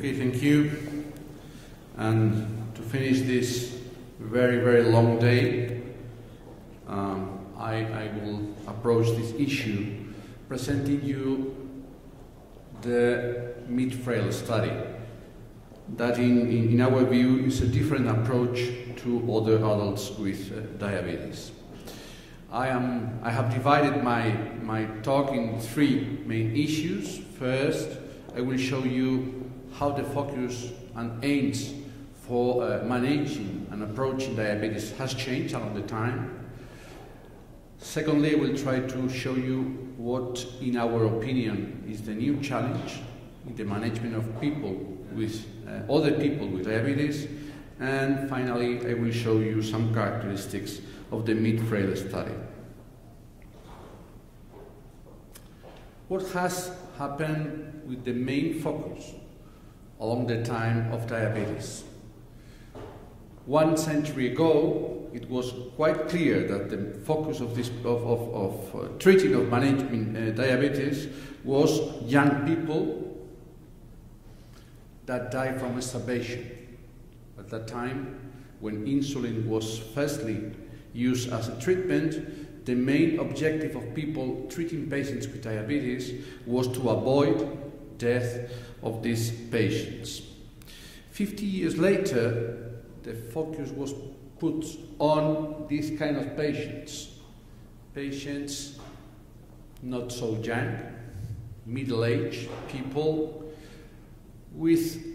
Okay, thank you. And to finish this very, very long day, um, I, I will approach this issue presenting you the mid-frail study that in, in, in, our view is a different approach to other adults with uh, diabetes. I, am, I have divided my, my talk in three main issues. First, I will show you how the focus and aims for uh, managing and approaching diabetes has changed along the time. Secondly, we'll try to show you what, in our opinion, is the new challenge in the management of people with uh, other people with diabetes. And finally, I will show you some characteristics of the mid-frail study. What has happened with the main focus along the time of diabetes? One century ago, it was quite clear that the focus of, this, of, of, of uh, treating of managing uh, diabetes was young people that die from starvation. At that time, when insulin was firstly used as a treatment, the main objective of people treating patients with diabetes was to avoid death of these patients. 50 years later, the focus was put on these kind of patients. Patients not so young, middle-aged people with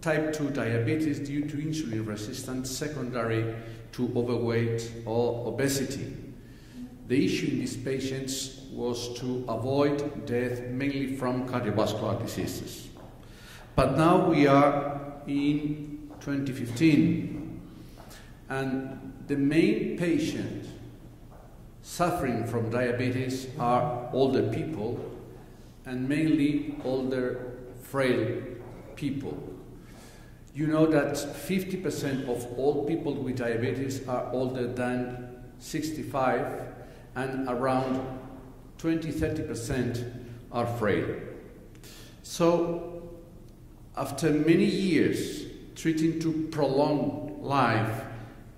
type 2 diabetes due to insulin resistance secondary to overweight or obesity. The issue in these patients was to avoid death mainly from cardiovascular diseases. But now we are in 2015. And the main patient suffering from diabetes are older people and mainly older, frail people. You know that 50% of all people with diabetes are older than 65 and around 20-30% are frail. So after many years treating to prolong life,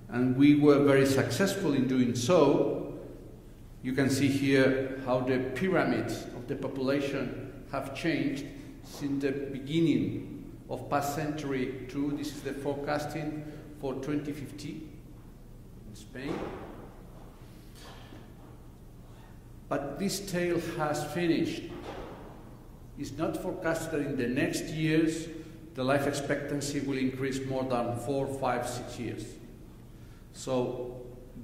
and we were very successful in doing so. You can see here how the pyramids of the population have changed since the beginning of past century to this is the forecasting for 2050 in Spain. But this tale has finished. It's not forecasted that in the next years the life expectancy will increase more than four, five, six years. So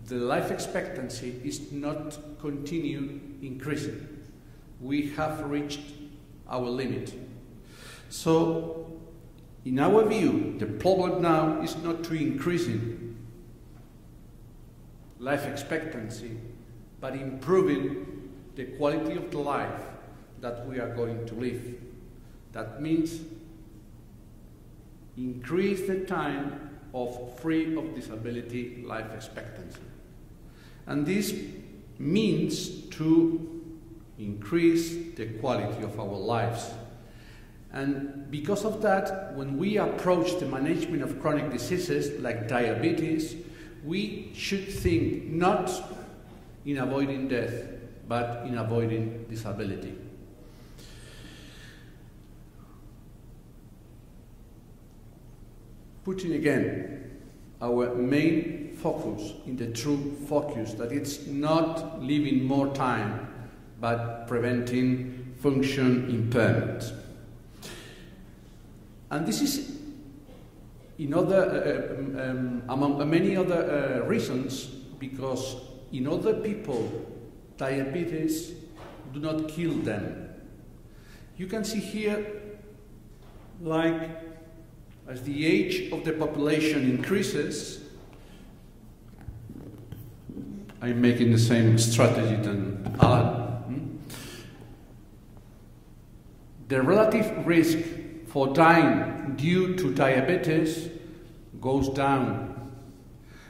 the life expectancy is not continue increasing. We have reached our limit. So in our view, the problem now is not to increasing life expectancy, but improving the quality of the life that we are going to live. That means increase the time of free of disability life expectancy. And this means to increase the quality of our lives. And because of that, when we approach the management of chronic diseases like diabetes, we should think not in avoiding death, but in avoiding disability. Putting again our main focus in the true focus, that it's not living more time, but preventing function impairment. And this is in other, uh, um, um, among many other uh, reasons, because in other people, diabetes do not kill them. You can see here, like as the age of the population increases, I'm making the same strategy than Alan. Hmm? The relative risk for dying due to diabetes goes down.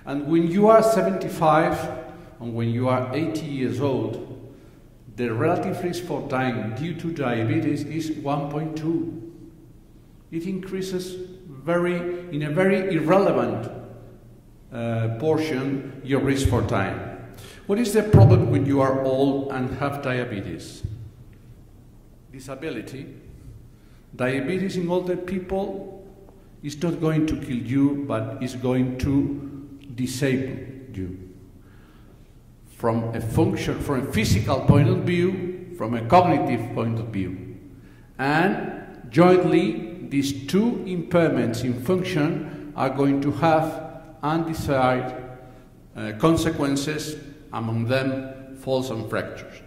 And when you are 75 and when you are 80 years old, the relative risk for dying due to diabetes is 1.2 it increases very, in a very irrelevant uh, portion your risk for time. What is the problem when you are old and have diabetes? Disability. Diabetes in older people is not going to kill you, but is going to disable you. From a function, from a physical point of view, from a cognitive point of view. And jointly, these two impairments in function are going to have undesired uh, consequences among them falls and fractures.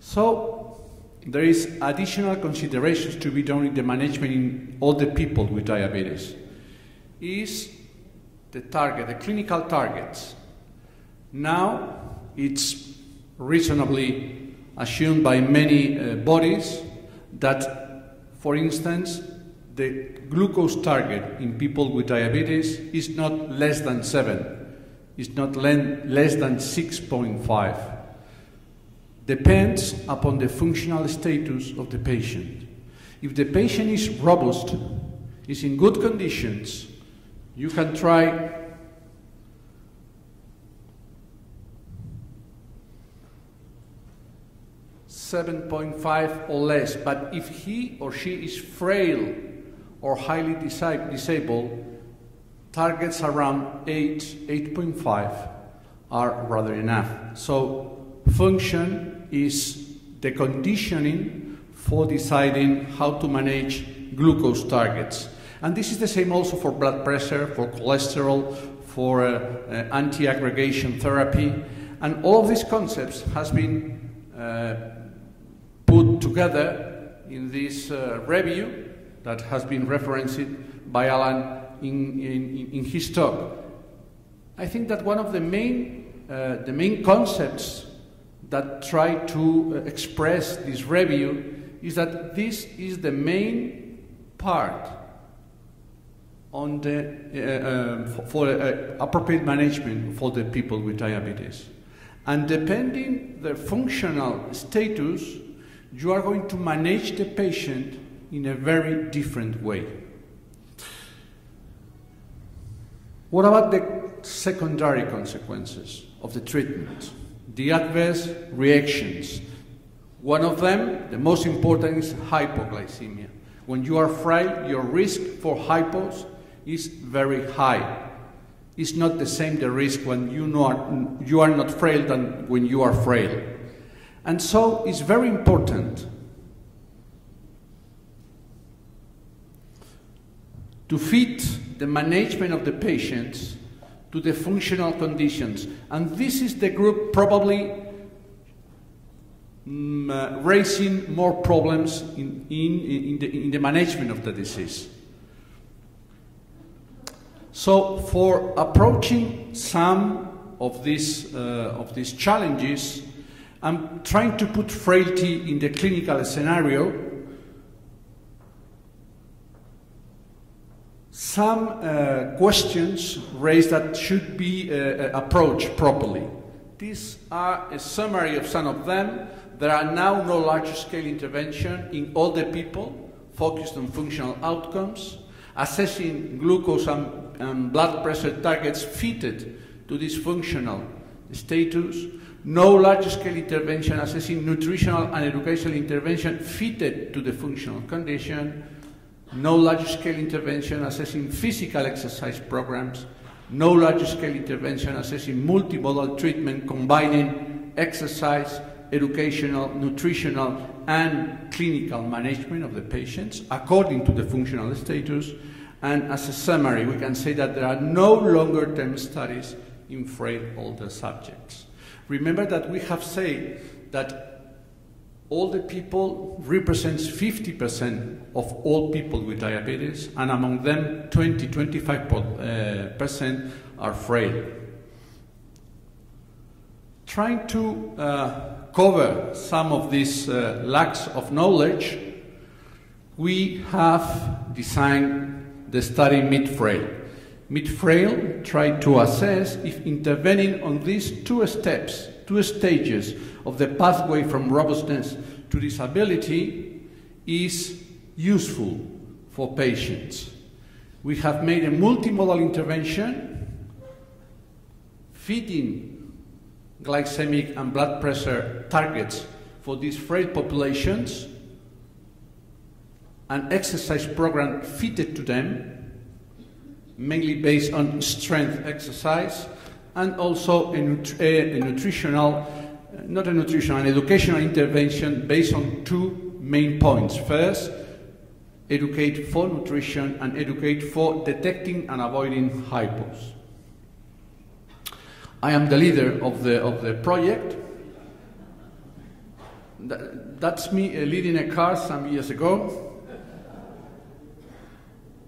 So there is additional considerations to be done in the management in all the people with diabetes. Is the target, the clinical targets. Now it's reasonably assumed by many uh, bodies that, for instance, the glucose target in people with diabetes is not less than 7 is not less than 6.5. Depends upon the functional status of the patient. If the patient is robust, is in good conditions, you can try Seven point five or less, but if he or she is frail or highly disabled, targets around 8, 8.5 are rather enough. So function is the conditioning for deciding how to manage glucose targets. And this is the same also for blood pressure, for cholesterol, for uh, uh, anti-aggregation therapy. And all of these concepts has been uh, together in this uh, review that has been referenced by Alan in, in, in his talk. I think that one of the main, uh, the main concepts that try to uh, express this review is that this is the main part on the, uh, uh for, appropriate management for the people with diabetes. And depending the functional status, you are going to manage the patient in a very different way. What about the secondary consequences of the treatment? The adverse reactions. One of them, the most important, is hypoglycemia. When you are frail, your risk for hypos is very high. It's not the same the risk when you, know, you are not frail than when you are frail. And so it's very important to fit the management of the patients to the functional conditions. And this is the group probably um, uh, raising more problems in, in, in, the, in the management of the disease. So, for approaching some of these, uh, of these challenges, I'm trying to put frailty in the clinical scenario some uh, questions raised that should be uh, uh, approached properly. These are a summary of some of them. There are now no large-scale intervention in older people focused on functional outcomes, assessing glucose and, and blood pressure targets fitted to this functional status, no large-scale intervention assessing nutritional and educational intervention fitted to the functional condition, no large-scale intervention assessing physical exercise programs, no large-scale intervention assessing multimodal treatment combining exercise, educational, nutritional, and clinical management of the patients according to the functional status. And as a summary, we can say that there are no longer-term studies in frail older subjects. Remember that we have said that older people represents 50% of all people with diabetes, and among them, 20-25% uh, are frail. Trying to uh, cover some of these uh, lacks of knowledge, we have designed the study Mid-Frail. Mid-Frail tried to assess if intervening on these two steps, two stages of the pathway from robustness to disability is useful for patients. We have made a multimodal intervention fitting glycemic and blood pressure targets for these frail populations, an exercise program fitted to them, mainly based on strength exercise, and also a, nut a, a nutritional, not a nutritional, an educational intervention based on two main points. First, educate for nutrition and educate for detecting and avoiding hypos. I am the leader of the, of the project. That's me uh, leading a car some years ago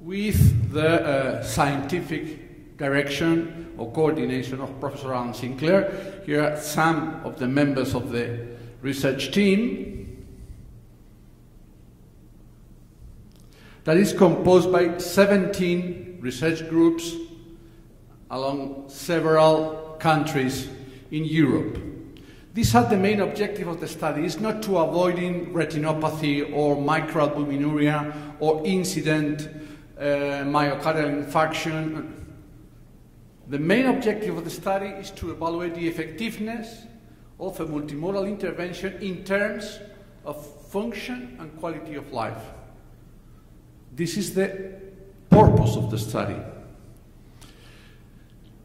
with the uh, scientific direction or coordination of Professor Alan Sinclair. Here are some of the members of the research team that is composed by 17 research groups along several countries in Europe. These are the main objective of the study. It's not to avoiding retinopathy or microalbuminuria or incident Uh, myocardial infarction. The main objective of the study is to evaluate the effectiveness of a multimodal intervention in terms of function and quality of life. This is the purpose of the study.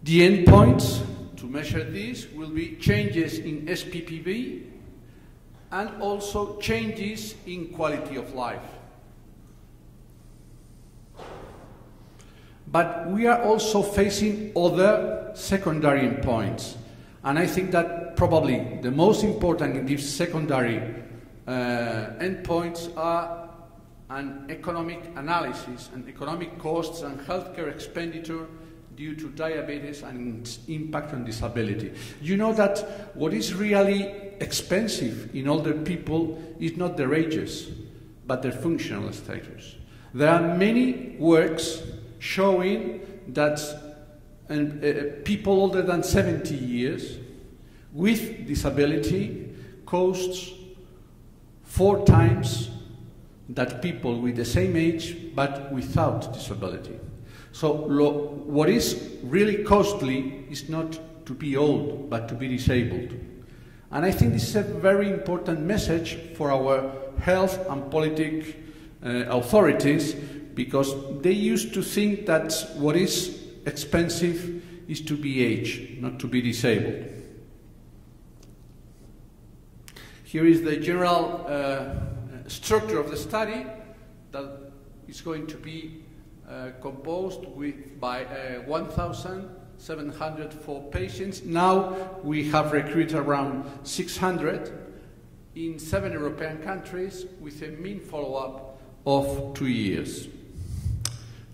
The endpoints to measure this will be changes in SPPB and also changes in quality of life. But we are also facing other secondary endpoints. And I think that probably the most important in these secondary uh, endpoints are an economic analysis and economic costs and healthcare expenditure due to diabetes and its impact on disability. You know that what is really expensive in older people is not their ages, but their functional status. There are many works showing that and, uh, people older than 70 years with disability costs four times that people with the same age but without disability. So what is really costly is not to be old but to be disabled. And I think this is a very important message for our health and politic uh, authorities because they used to think that what is expensive is to be aged, not to be disabled. Here is the general uh, structure of the study that is going to be uh, composed with, by uh, 1,704 patients. Now we have recruited around 600 in seven European countries with a mean follow-up of two years.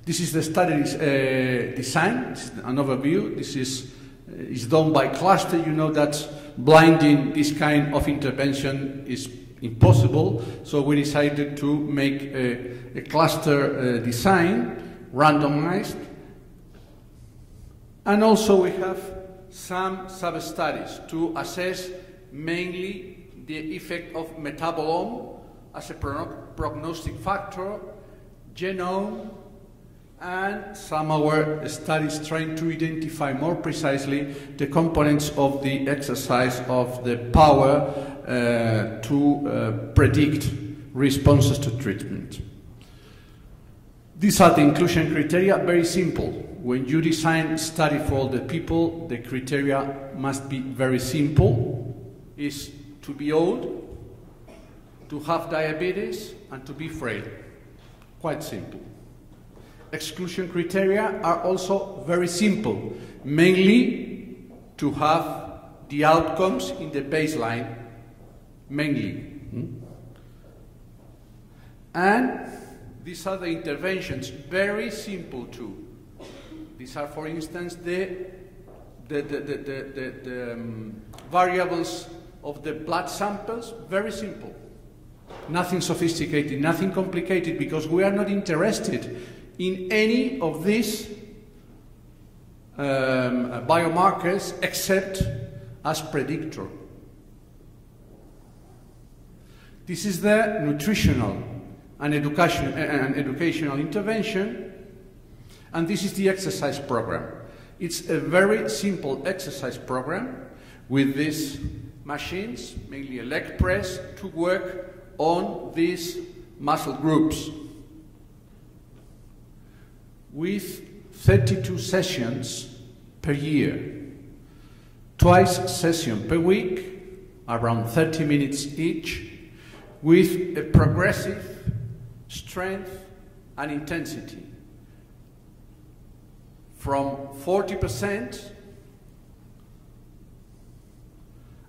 This is the study uh, design, an overview. This is, uh, is done by cluster. You know that blinding this kind of intervention is impossible, so we decided to make a, a cluster uh, design, randomized, and also we have some sub-studies to assess mainly the effect of metabolome as a prognostic factor, genome, and some of our studies trying to identify more precisely the components of the exercise of the power uh, to uh, predict responses to treatment. These are the inclusion criteria, very simple. When you design study for all the people, the criteria must be very simple. Is to be old, to have diabetes, and to be frail. Quite simple exclusion criteria are also very simple, mainly to have the outcomes in the baseline, mainly. Hmm? And these are the interventions, very simple too. These are, for instance, the, the, the, the, the, um, variables of the blood samples, very simple. Nothing sophisticated, nothing complicated, because we are not interested in any of these um, biomarkers except as predictor. This is the nutritional and, education, an educational intervention, and this is the exercise program. It's a very simple exercise program with these machines, mainly a leg press, to work on these muscle groups. With 32 sessions per year, twice session per week, around 30 minutes each, with a progressive strength and intensity from 40%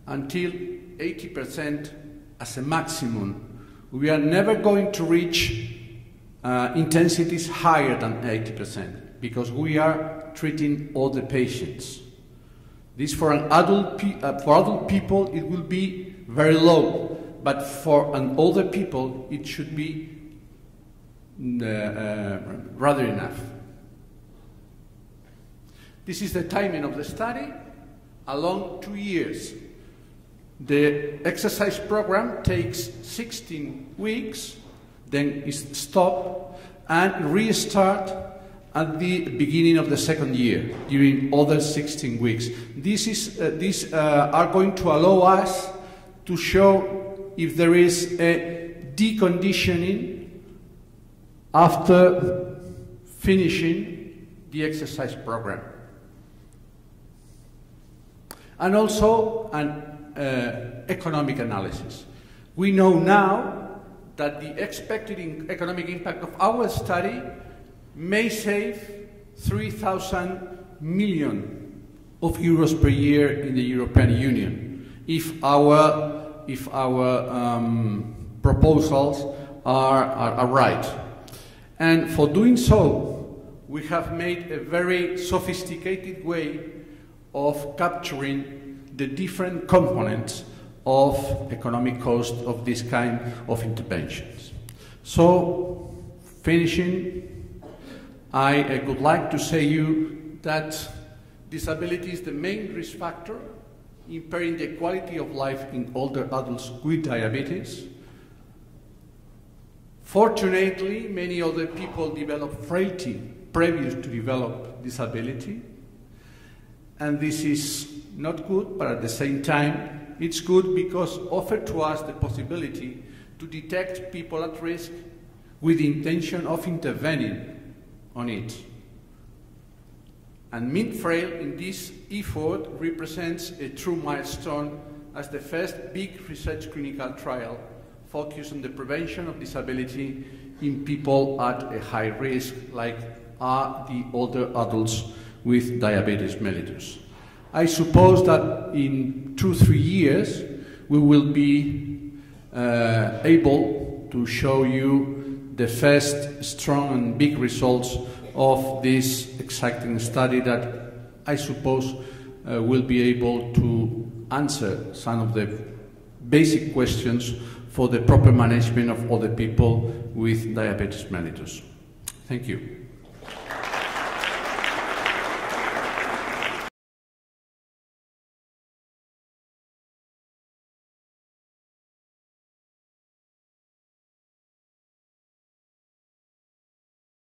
until 80% as a maximum. We are never going to reach uh, intensities higher than 80% because we are treating all the patients. This for an adult uh, for adult people it will be very low, but for an older people it should be uh, uh, rather enough. This is the timing of the study, along two years. The exercise program takes 16 weeks, then stop and restart at the beginning of the second year during other 16 weeks. This is, uh, these uh, are going to allow us to show if there is a deconditioning after finishing the exercise program. And also an uh, economic analysis. We know now that the expected economic impact of our study may save 3,000 million of euros per year in the European Union if our, if our um, proposals are, are, are right. And for doing so, we have made a very sophisticated way of capturing the different components of economic cost of this kind of interventions. So, finishing, I would like to say you that disability is the main risk factor impairing the quality of life in older adults with diabetes Fortunately, many other people develop frailty previous to develop disability. And this is not good, but at the same time, it's good because offer to us the possibility to detect people at risk with the intention of intervening on it. And MID-FRAIL in this effort represents a true milestone as the first big research clinical trial focused on the prevention of disability in people at a high risk, like are the older adults with diabetes mellitus. I suppose that in two, three years, we will be uh, able to show you the first strong and big results of this exciting study that I suppose uh, will be able to answer some of the basic questions for the proper management of other people with diabetes mellitus. Thank you.